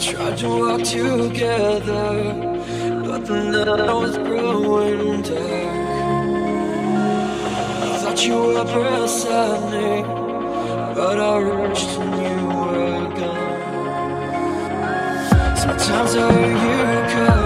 Tried to walk together, but the night was growing dark. I thought you were beside me, but I rushed and you were gone. Sometimes I hear you call.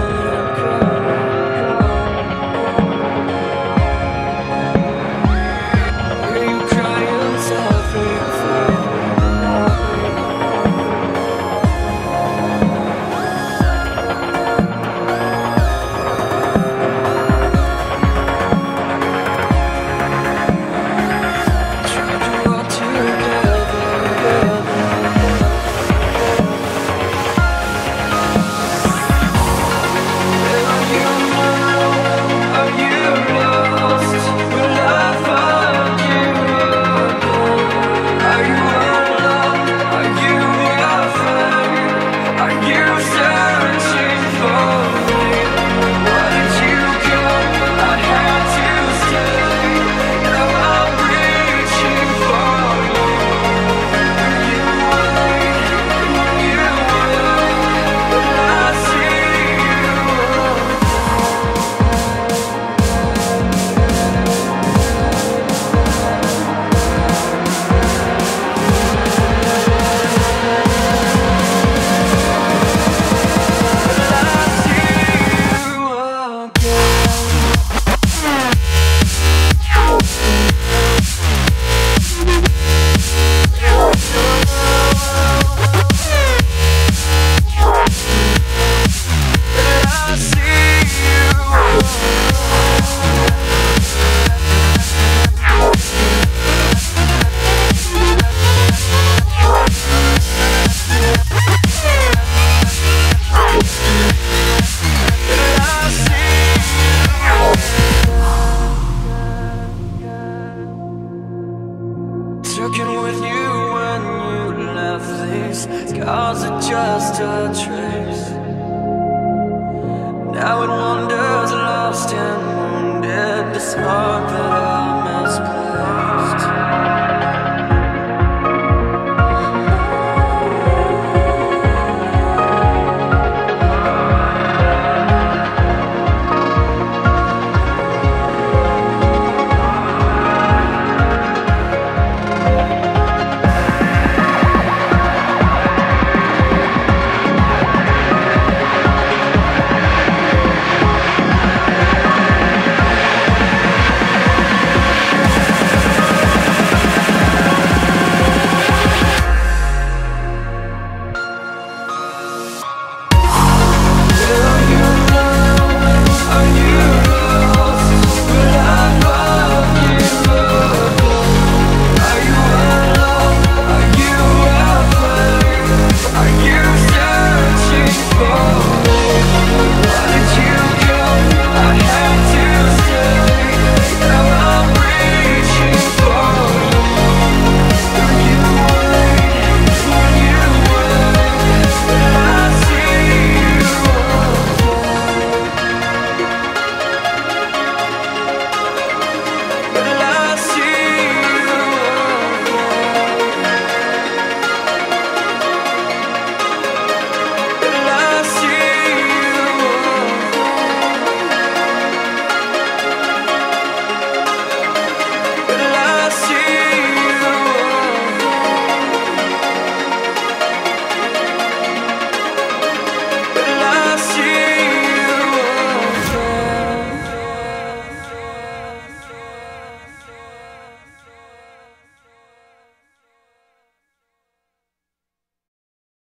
It with you when you left these scars are just a trace. Now it wanders lost and wounded, this heart that I.